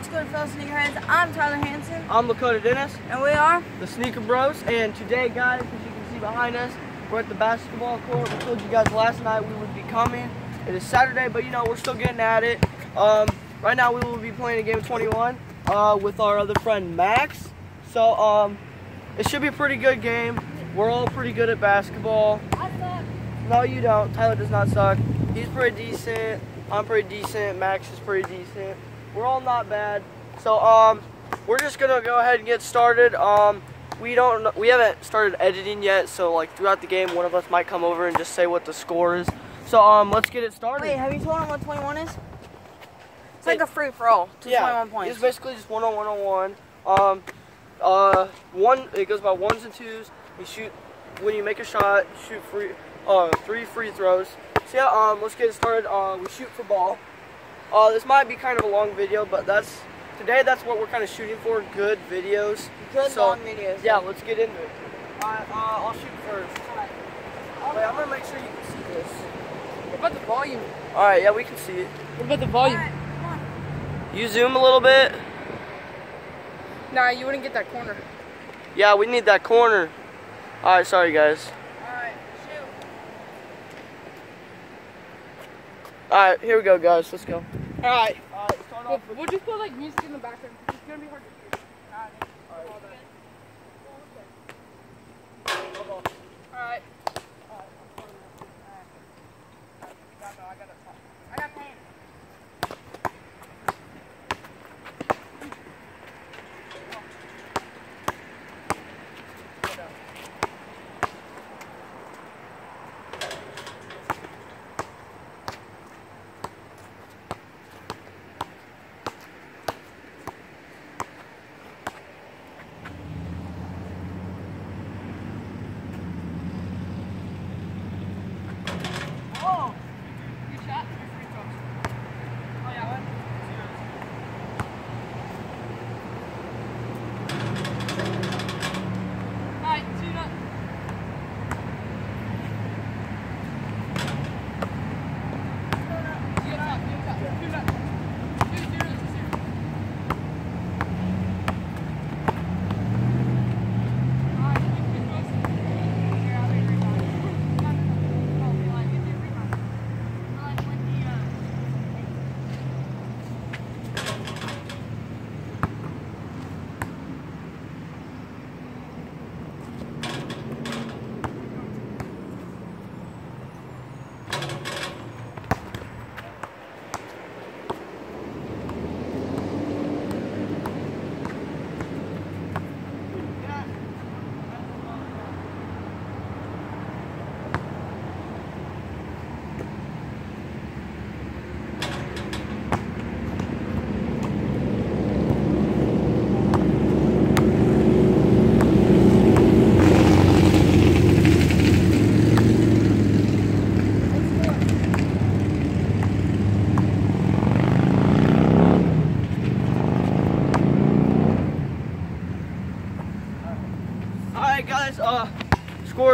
What's good, fellow sneakerheads? I'm Tyler Hansen, I'm Lakota Dennis, and we are. the Sneaker Bros, and today, guys, as you can see behind us, we're at the basketball court. We told you guys last night we would be coming. It is Saturday, but you know we're still getting at it. Um, right now, we will be playing a game of 21 uh, with our other friend Max. So um, it should be a pretty good game. We're all pretty good at basketball. I suck. No, you don't. Tyler does not suck. He's pretty decent. I'm pretty decent. Max is pretty decent. We're all not bad. So um, we're just gonna go ahead and get started. Um, we don't. We haven't started editing yet. So like throughout the game, one of us might come over and just say what the score is. So um, let's get it started. Wait, have you told him what 21 is? It's like a free for all to yeah, 21 points. It's basically just one on one on one. Um, uh, one. It goes by ones and twos. You shoot when you make a shot. Shoot free. Uh, three free throws. So yeah. Um, let's get it started. Uh, we shoot for ball. Uh, this might be kind of a long video, but that's today. That's what we're kind of shooting for. Good videos. Good So, long videos. Yeah, let's get into it. Uh, I'll shoot first. Wait, I'm gonna make sure you can see this. What about the volume? Alright, yeah, we can see it. What about the volume? You zoom a little bit. Nah, you wouldn't get that corner. Yeah, we need that corner. Alright, sorry guys. Alright, shoot. Alright, here we go, guys. Let's go. Alright. Alright, uh, start We'll, we'll just put like music in the background. 'cause It's gonna be hard to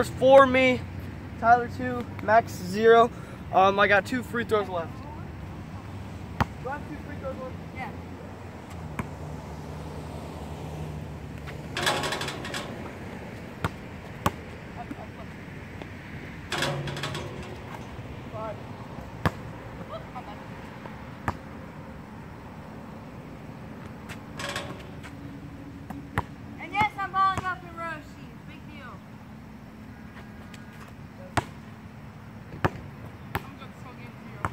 scores for me. Tyler two, Max zero. Um, I got two free throws left. Do I have two free throws left? Yeah. And yes, I'm balling up in Roshe. Big deal. I'm good. So game zero.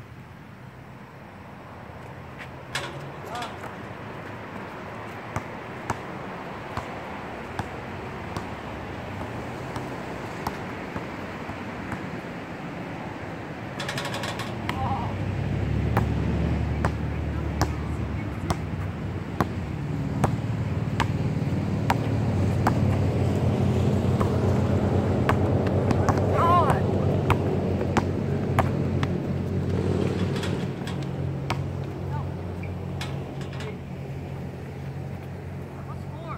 What score?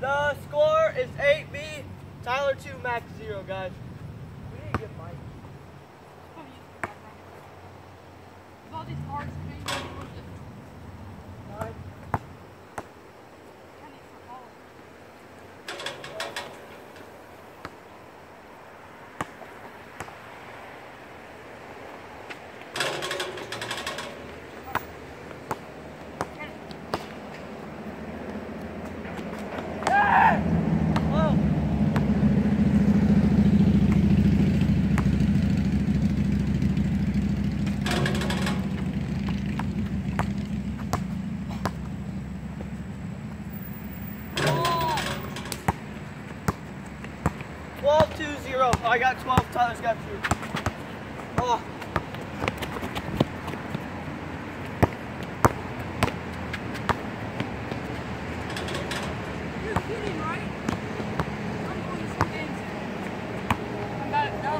The score is 8B. Tyler 2, Max 0, guys. We need to get Mike. With all these cars, maybe we'll just I got 12. Tyler's got two. Oh. You're kidding, right? I'm going some games. I got it. No.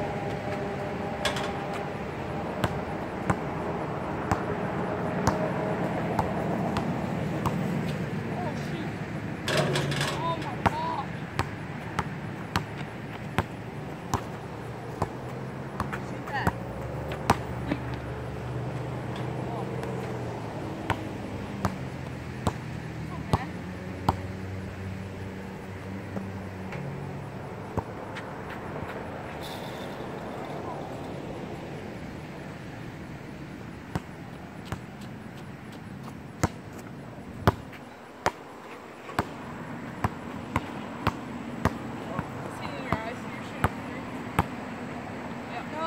Oh, shoot. Oh, my gosh. Shoot that. Oh. Okay. See it in your eyes, you're shooting through. Yeah, no.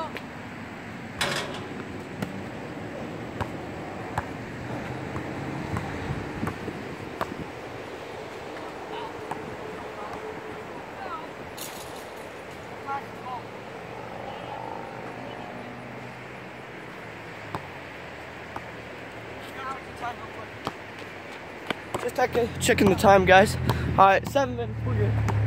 Just checking, the time, guys. All right, seven minutes.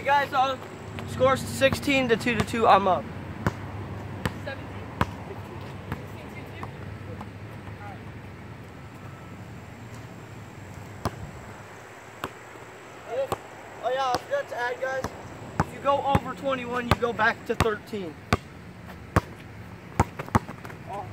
All right, guys. Uh, scores 16 to 2 to 2. I'm up. Seventeen? Sixteen, two, two? If- oh yeah, I forgot to add, guys. If you go over 21, you go back to 13. Oh.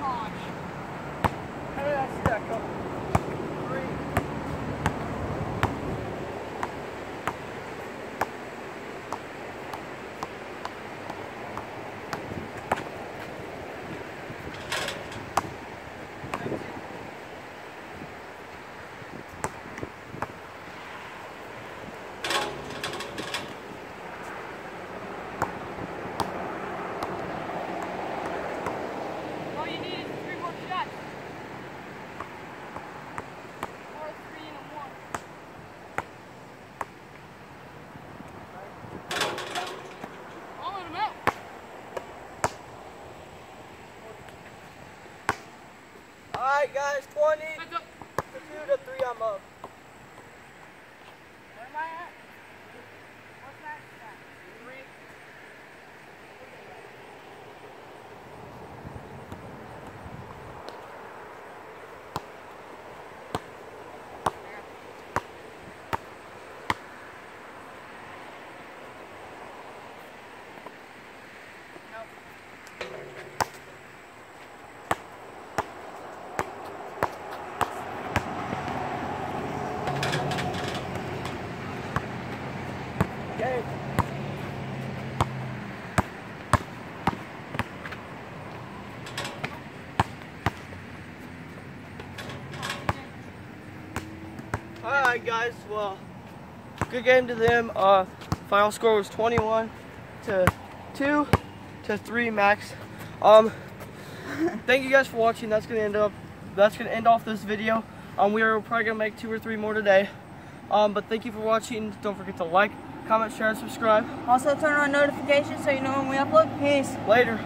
Gosh. How did I stack up? Three. Alright guys, 20 Let's go. to 2 to Alright guys, well, good game to them. Uh, final score was 21 to 2 to 3 max. Um, thank you guys for watching. That's gonna end up that's gonna end off this video. Um, we are probably gonna make two or three more today. Um, but thank you for watching. Don't forget to like, comment, share, and subscribe. Also turn on notifications so you know when we upload. Peace. Later.